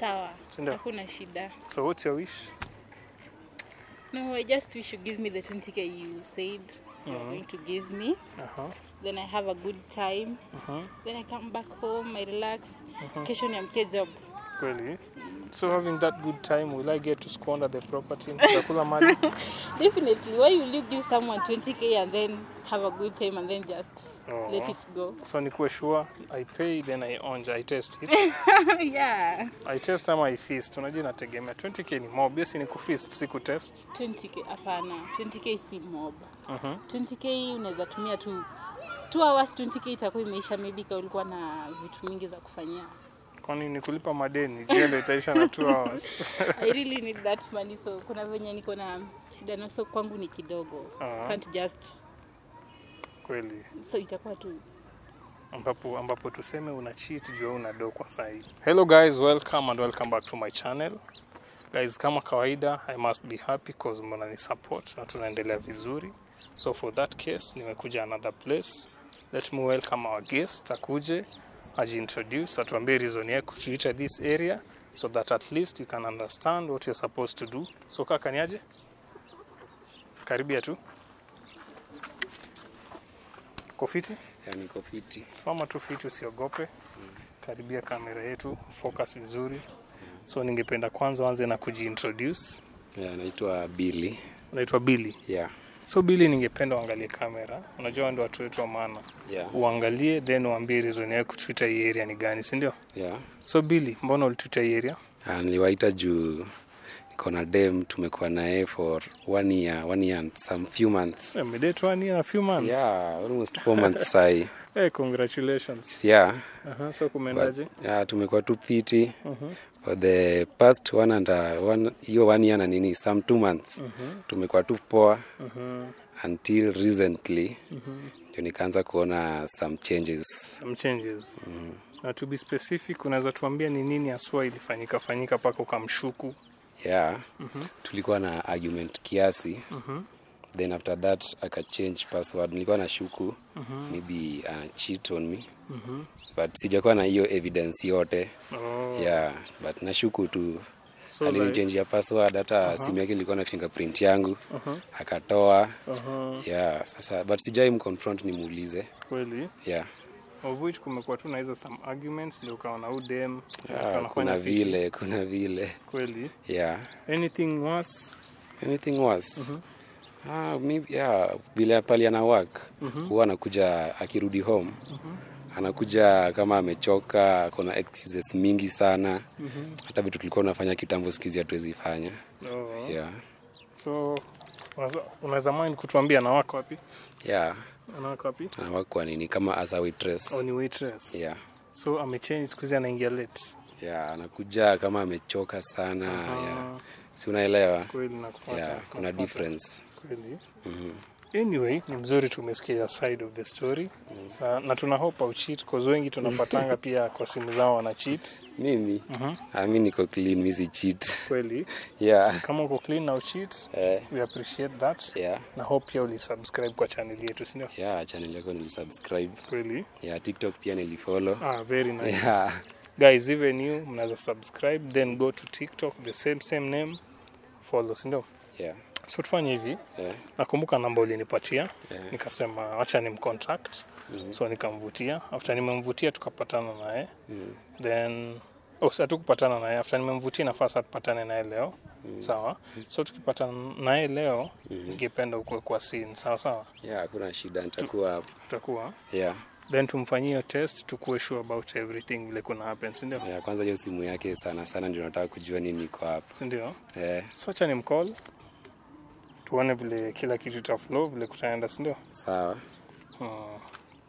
sawa hakuna shida So what's your wish? no i just wish you give me the 20k you said you are going to give me Uh-huh. then i have a good time Uh-huh. then i come back home i relax Uh -huh. kesho niamke job Kweli. So having that good time, will I get to squander the property? Nitakula mali? definitely why will you give someone 20k and then have a good time and then just Oh. let it go So nikuwe sure, I pay then I onja, I test it. yeah I test ama I feast. Unajua inategemea. 20k ni mob, yes ni kufeast, si kutest. 20k hapana 20k si mob Mhm. 20k unaweza tumia tu 2 hours 20k itakuwa imeisha maybe ulikuwa na vitu mingi za kufanyia Kwani ni kulipa madeni, ndio itaisha na 2 hours. i really need that money so kuna venye niko na shida na so kwangu ni kidogo uh -huh. can't just Kweli. so itakuwa tu ambapo ambapo tuseme una cheat jua una do kwa sahi. Hello guys, welcome and welcome back to my channel. Guys, kama kawaida I must be happy cause mbona ni support na tunaendelea vizuri. So for that case nimekuja another place. Let me welcome our guest akuje ajiintroduce atuambie reason yake kutuita this area so that at least you can understand what you're supposed to do. So kaka niaje? Karibia tu. Kofiti? Yani kofiti. fiti. simama tu fiti usiogope karibia kamera yetu focus vizuri so ningependa kwanza anze na kujiintroduce Yeah, naitwa Billy. unaitwa billy Yeah. So Bili, ningependa uangalie kamera unajua ndio watu wetu wa maana Yeah. uangalie then uambie reason yako kutwita hii area ni gani si ndio Yeah. so Bili, mbona ulitwita hii area Ah, niliwaita juu niko na dem tumekuwa naye for one year, one year and some few months. Yeah, medate one year na few months Yeah, almost four months sai. hey, congratulations Yeah. Aha, so But, kumeendaje yeah, tumekuwa tu fiti Mhm. For the past one and one hiyo one year na nini some two months mm -hmm. tumekuwa tu poa -hmm. until recently mm ndio nikaanza kuona some changes some changes mm -hmm. na to be specific unaweza tuambia ni nini aswa ilifanyika fanyika mpaka ukamshuku yeah mm -hmm. tulikuwa na argument kiasi Mhm. Then after that aka change password. Nilikuwa na shuku maybe uh, cheat on me. Mm -hmm. but sijakuwa na hiyo evidence yote. Oh. yeah but nashuku tu. So alinichangia password hata uh -huh. simu yake ilikuwa na fingerprint yangu. Uh-huh. akatoa. Uh -huh. yeah sasa but sijai mconfront nimuulize. Kweli? Yeah. Of which kumekuwa tu na hizo some arguments ndio ukaona na udem yeah, kuna vile kuna vile. Kweli? Yeah. Anything worse? Anything was ah, mi, yeah, vile pali ana work huwa anakuja akirudi home mm -hmm. anakuja kama amechoka akona excuses mingi sana mm -hmm. hata vitu tulikuwa unafanya kitambo sikizi hatuwezi fanya oh. yeah. so unaweza- mind kutuambia wako wapi yeah. anawaka wapi ana work kwa nini kama as a waitress oh, ni waitress yeah. so amechange siku hizi anaingia late yeah, anakuja kama amechoka sana uh -huh. yeah. Ah, si unaelewa yeah, kuna difference kweli? Anyway ni mzuri tumesikia side of the story. Mm. Sa, na tuna hope au cheat cause wengi tunapatanga pia kwa simu zao wana cheat. Mimi? Mhm. ah, amini niko clean mimi si cheat. Kweli? Yeah. kama uko clean na ucheat eh, we appreciate that. Yeah. na hope pia ulisubscribe kwa channel yetu sio yeah, channel yako nilisubscribe. Kweli? Yeah, tiktok pia nilifollow. Ah, very nice. Yeah. guys even you mnaweza subscribe then go to tiktok the same same name. Follow sio Yeah. So tufanye hivi. Yeah. nakumbuka namba ulinipatia. Yeah. nikasema wacha -hmm. so nikamvutia. After nimemvutia tukapatana naye. Mm. then oh, sa tukupatana naye. After nimemvutia nafasi tupatane naye leo. Mm. sawa? So tukipatana naye leo ningependa ukuwe kwa scene. Sawa sawa? Yeah, kuna shida nitakuwa hapo. tutakuwa. Yeah. then tumfanyie test tukuwe sure about everything vile kuna happen si ndio? Yeah, kwanza hiyo simu yake sana sana ndio nataka kujua nini iko hapo. Sindio eh, so acha nimcall tuone vile kila kitu ita flow vile kutaenda sindio sawa Hmm.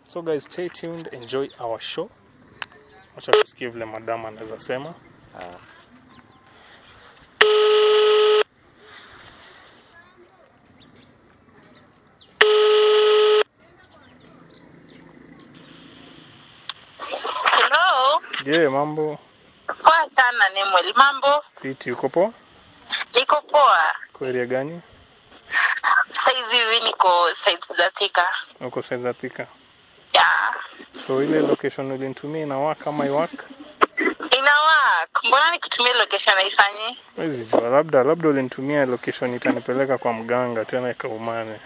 So guys, stay tuned, enjoy our show. Wacha tusikie vile madam anaweza sema. sawa Je, Je, mambo Poa sana Nemweli. Mambo? fiti, uko poa? Niko poa. Kwa area gani? Saizi hivi niko sides za Thika. Uko side za Thika. Yeah. So ile location ulinitumia ina work ama i work? inawak mbona nikutumia location haifanyi Wezi jua, labda labda ulinitumia location itanipeleka kwa mganga tena ikaumane.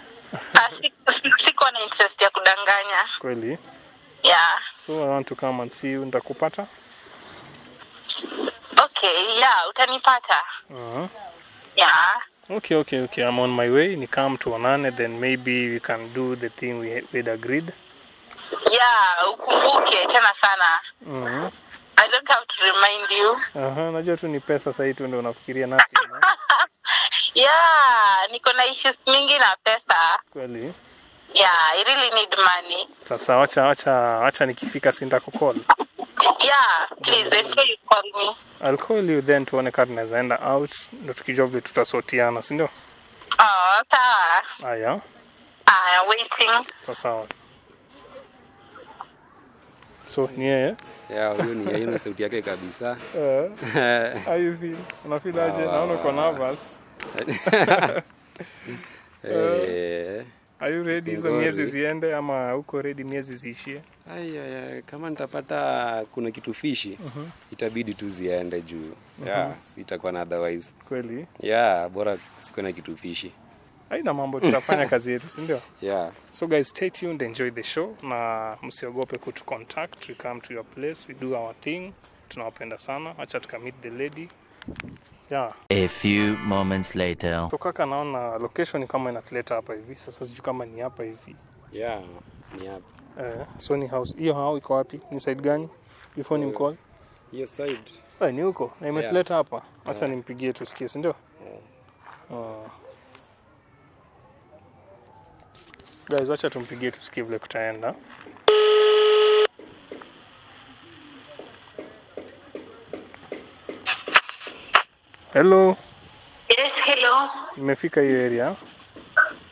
Ah, si- si- siko na interest ya kudanganya Kweli? yeah So I want to come and see you. Nitakupata? okay yeah utanipata Uh-huh. yeah Okay, okay, okay. I'm on my way. Ni come to Onane, then maybe we can do the thing we we'd agreed. yeah ukumbuke tena sana Mhm. i don't have to remind you Aha, najua tu ni pesa sasa hivi ndio unafikiria eh? yeah niko na issues mingi na pesa Kweli? yeah i really need money Sasa wacha wacha wacha nikifika sinda kucall. Yeah please ensure you call me I'll call you then tuone kama tunawezaenda out ndio tukijua vile tutasotiana, si ndio? oh sawa Haya, ah waiting sawa. So ni yeye. Yeah, huyo ni haina sauti yake kabisa Eh, how you feel? Unafeel aje? Naona uko nervous. Eh, Are you ready hizo miezi ziende ama uko ready miezi ziishie? ai, kama nitapata kuna kitu fishi uh-huh. itabidi tu ziende juu uh-huh. yeah, itakuwa na otherwise Kweli? Yeah, bora sikuwe na kitu fishi Haina mambo, tutafanya kazi yetu, si ndio? yeah. So guys, stay tuned, enjoy the show na msiogope kutu contact. We come to your place, we do our thing. Tunawapenda sana. Acha tukamit the lady. Yeah. A few moments later. So kaka, naona location kama inatuleta hapa hivi. Sasa sijui kama ni hapa hivi. Yeah, ni hapa Eh, so ni house. Hiyo hao iko wapi? Ni side gani? Before ni mcall. hiyo side Eh, ni huko. Na imetuleta hapa. Acha nimpigie tusikie, si ndio? Oh. Guys, acha tumpigie tusikie vile kutaenda. Hello, yes hello nimefika hiyo area.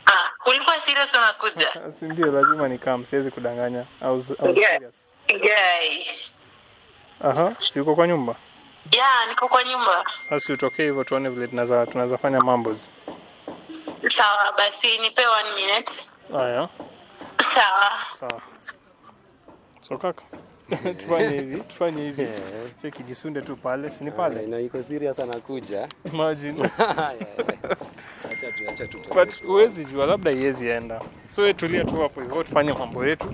ah ulikuwa serious unakuja Si ndio, lazima ni come, siwezi kudanganya. I was, I was Yeah. serious. guys Aha, si uko kwa nyumba? yeah niko kwa nyumba Sasa utokee hivyo tuone vile tunaweza tunaweza fanya mambo. sawa basi nipe one minute Haya, sawa sawa. So kaka, tufanye hivi, tufanye hivi. Cheki kijisunde tu pale, si ni pale? na iko serious anakuja Imagine. acha tu But huwezi jua, labda iwezi enda. So wewe tulia tu hapo hivyo, tufanye mambo yetu.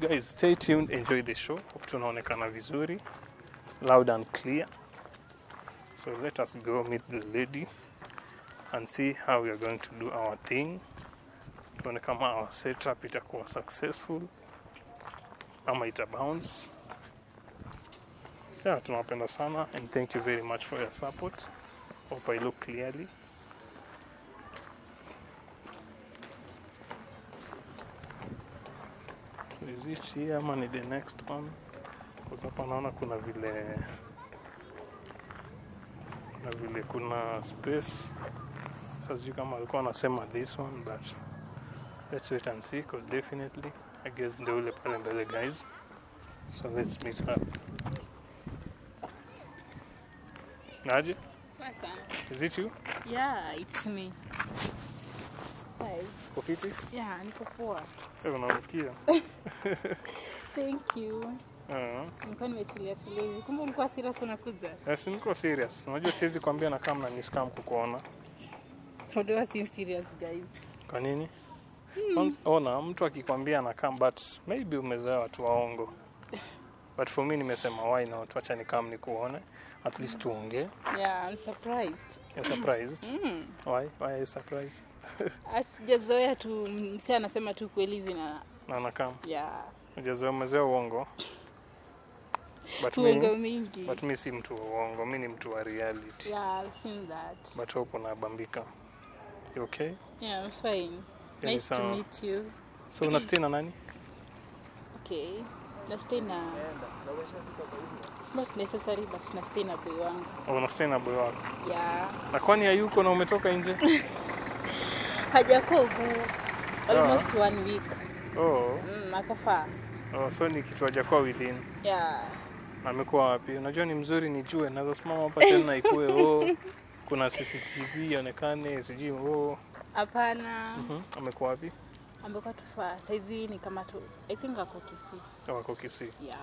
Guys, stay tuned, enjoy the show. Hope tunaonekana vizuri, loud and clear. So let us go meet the lady and see how we are going to do our thing. Tuone kama our setup itakuwa successful ama ita bounce. Yeah, tunawapenda sana and thank you very much for your support. Hope I look clearly. So is it here ama ni the next one? because hapa naona kuna vile kuna vile kuna space. Sasa sijui kama alikuwa anasema this one but let's wait and see because definitely I guess ndio ule pale mbele guys. So let's meet up. Naje? Is it you? Yeah, it's me. Hi. Kofiti? Yeah, niko poa. Eh, unanukia. Thank you. Uh, Nilikuwa nimetulia tulia hivi. Kumbe ulikuwa serious unakuja? yes, niko serious. Unajua siwezi kuambia na kama ni scam kukuona. Todewa si serious guys. Kwa nini? Once, ona mtu akikwambia na come but maybe umezoea watu waongo. But for me nimesema why not? Acha ni come nikuone. At least tuongee. Yeah, I'm surprised. You're surprised? Mm. Why? Why are you surprised? Asijazoea tu msi anasema tu kweli hivi na Na na come. yeah. ujazoea umezoea uongo. But Tuongo me, mingi. but me si mtu wa uongo, mi ni mtu wa reality. Yeah, I've seen that. But hope unabambika. You okay? Yeah, I'm fine. Nice to meet you. So una stay na nani? Okay. Na stay na It's not necessary but na stay na boy wangu. Oh, stay na boy wako? Yeah. Na kwani hayuko na umetoka nje? Hajakuwa huku almost one week. Oh, Mm, akafa. oh, so ni kitu hajakuwa within. Yeah. Amekuwa wapi? Unajua ni mzuri nijue, naweza simama hapa tena ikue oh, kuna CCTV ionekane, sijui oh, Hapana. mhm, amekuwa wapi? Amekuwa tufaa saizi ni kama tu i think ako Kisii ako Kisii. yeah.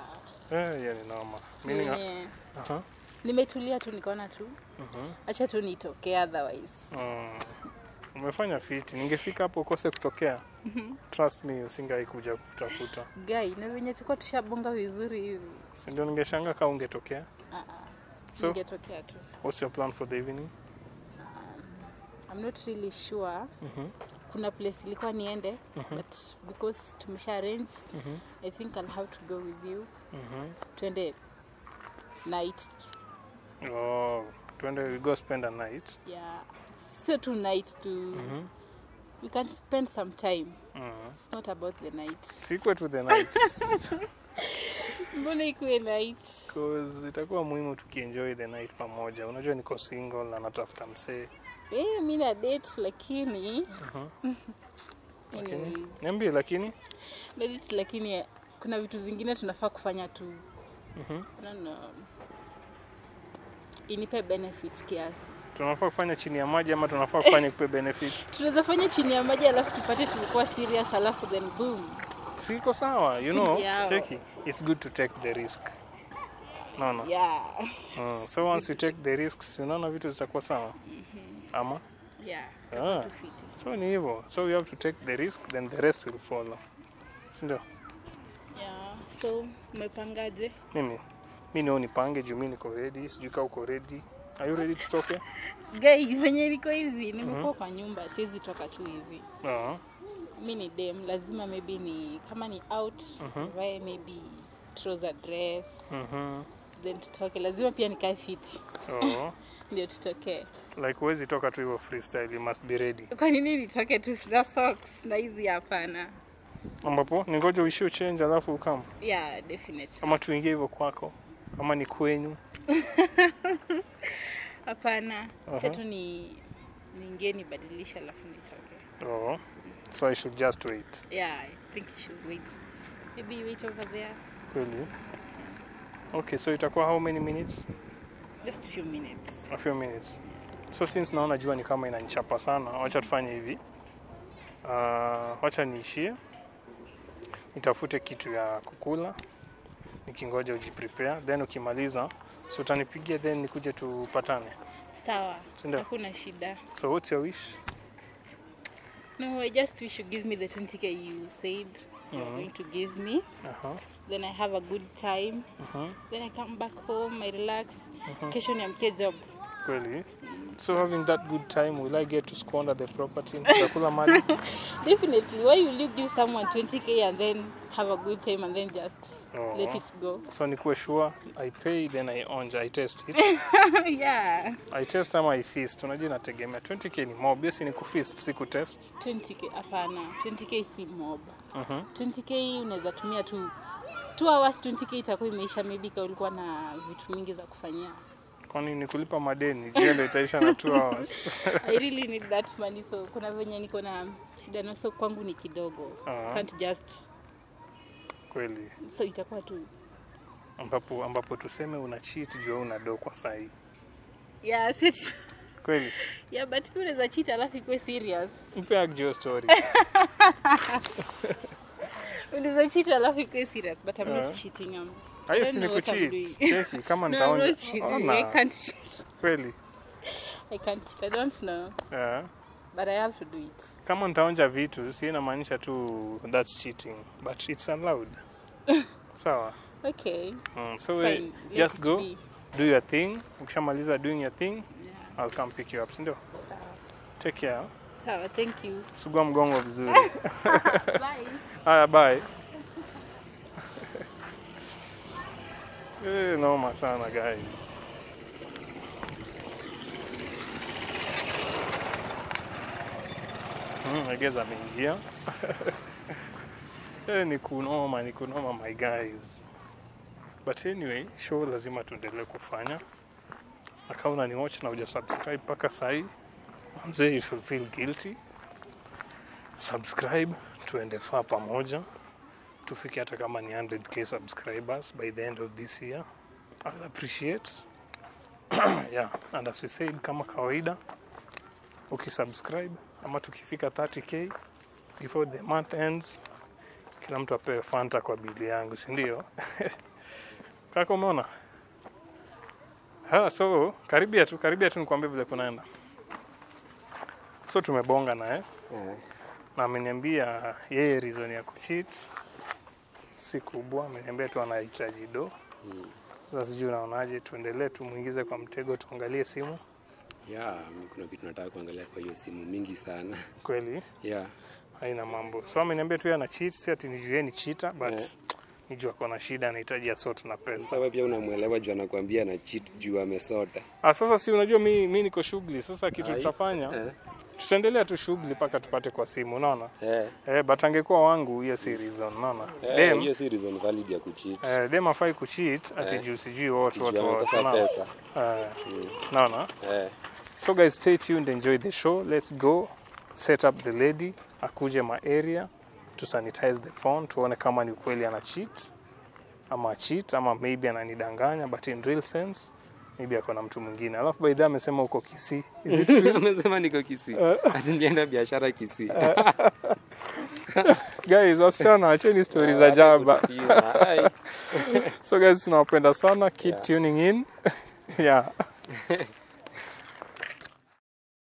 Eh, yeah, ni noma. Mimi Nime- Aha. nimetulia tu nikaona tu Mhm. acha tu nitokee otherwise Mm. Umefanya fiti. Ningefika hapo ukose kutokea. Trust me, usingai kuja kutafuta. gai na venye tuko tushabonga vizuri hivi Si ndio kaa kama ungetokea. Ah, ah. So, ningetokea tu what's your plan for the evening? I'm not really sure mm -hmm. kuna place ilikuwa niende mm -hmm. but because tumesha arrange mm -hmm. i think i'll have to go with you mm -hmm. twende night Oh, twende we go spend a night. yeah sio tu night mm-hmm. we can spend some time mm -hmm. it's not about the night Sikwe to the night. mbona ikuwe night itakuwa muhimu tukienjoy the night pamoja. Unajua niko single na natafuta msee. Eh mimi na date lakini Lakini anyways niambie lakini na date lakini kuna vitu zingine tunafaa kufanya tu Mhm. no, no. inipe benefit kiasi tunafaa kufanya chini ya maji ama tunafaa kufanya kupe benefit? tunaweza fanya chini ya maji alafu tupate tulikuwa serious alafu then boom Siko sawa, you know. Yeah. Cheki. It's good to take the risk. No, no. yeah Mm. So once you take the risks, unaona vitu zitakuwa sawa. Ama? yeah Ah. So ni hivyo. So we have to take the risk then the rest will follow. Si ndio? yeah so umepangaje Mimi mi nio nipange juu mi niko ready, sijui kama uko ready. Are you ready tutoke? gai venye niko hivi nimekuwa kwa nyumba siwezi toka tu hivi Uh mi ni dem lazima maybe ni kama ni out vae maybe trouser dress Mhm. Then tutoke lazima pia nikae fiti Oh. ndio tutokee Like huwezi toka tu hivyo freestyle, you must be ready. kwa nini nitoke tu na socks na hizi hapana Ambapo ningoja uishio change alafu ukamba yeah definitely Ama tuingie hivyo kwako. Ama ni kwenyu. hapana uh -huh. tu ni niingie nibadilisha alafu nitoke Oh. So I should just wait. yeah i think you should wait maybe you wait over there Kweli? Okay, so itakuwa how many minutes? just a few minutes A few minutes. So since naona jua ni kama inanichapa sana, wacha tufanye hivi. Uh, wacha niishie. Nitafute kitu ya kukula. Nikingoja ujiprepare, then ukimaliza, si utanipigia then nikuje tupatane. sawa Sinda? hakuna shida So what's your wish? no i just wish you give me the 20k you said you are going to give me Uh-huh. then i have a good time Uh-huh. then i come back home i relax kesho niamke job Kweli? So having that good time, will I get to squander the property? Tutakula mali? definitely why will you give someone 20k and then have a good time and then just Oh. let it go So nikuwe sure, I pay then I onja, I test it. yeah I test ama I feast. Unajua inategemea. 20k ni mob, yes ni kufeast, si kutest. 20k hapana 20k si mob Mhm. 20k unaweza tumia tu 2 hours 20k itakuwa imeisha maybe ka ulikuwa na vitu mingi za kufanyia Kwani ni kulipa madeni? Ndio itaisha na 2 hours. i really need that money so kuna venye niko na shida na so kwangu ni kidogo uh -huh. can't just Kweli. so itakuwa tu Ambapo ambapo tuseme una cheat jua una do kwa sahi. yeah Kweli. yeah but pia unaweza cheat alafu ikuwe serious Mpe agio story. unaweza cheat alafu ikuwe serious but i'm not cheating I'm, Hayo si don't ni know what I'm kucheat. doing. Cheki kama no, I'm not cheating. I can't cheat. Kweli. I can't cheat. I don't know, Yeah. but I have to do it. Kama nitaonja vitu si inamaanisha tu that's cheating but it's allowed. Sawa. Okay, Mm, so we fine. Let just go be. do your thing. Ukishamaliza doing your thing. I'll come pick you up, si ndio? Sawa. Take care. Sawa, thank you. Sugua mgongo vizuri. Bye. Haya, bye. Eh, noma sana guys. Hmm, I guess ameingia. Eh, ni kunoma, ni kunoma my guys. But anyway, show lazima tuendelee kufanya. Na kama unani watch na uja subscribe mpaka sahi, manze you should feel guilty. Subscribe, tuende far pamoja. Tufike hata kama ni 100k subscribers by the end of this year. I'll appreciate. yeah, and as we said kama kawaida ukisubscribe ama tukifika 30k before the month ends kila mtu apewe fanta kwa bili yangu si ndio kaka umeona ha, so karibia tu karibia tu nikwambie vile kunaenda so tumebonga naye Eh. na ameniambia yeye reason ya kucheat si kubwa ameniambia tu anahitaji do mm. sasa sijui unaonaje tuendelee tumwingize kwa mtego tuangalie simu Yeah, kuna vitu nataka kuangalia kwa hiyo simu mingi sana. kweli Yeah. haina mambo so ameniambia tu yeye ana cheat si ati nijue yeye ni cheater but Eh. ako na shida anahitaji asort na pesa Sasa wewe pia unamwelewa juu anakuambia na cheat juu amesota. ah, sasa si unajua mi, mi niko shughuli sasa kitu tutafanya Eh. tutaendelea tu shughuli mpaka tupate kwa simu unaona Eh. eh, but angekuwa wangu hiyo si reason unaona Eh, dem hiyo si reason valid ya kucheat. eh, dem afai kucheat ati Eh. juu sijui watu watu watu unaona? pesa. eh, naona Eh. So guys, stay tuned, enjoy the show. Let's go set up the lady akuje ma area to sanitize the phone, tuone kama ni ukweli ana cheat ama cheat ama maybe ananidanganya, but in real sense maybe ako na mtu mwingine. Alafu by the way amesema uko Kisii. Is it true? Amesema niko Kisii. Ati nilienda biashara Kisii. guys, wasichana acheni stories za jaba. So guys, tunawapenda sana. Keep Yeah. tuning in. yeah.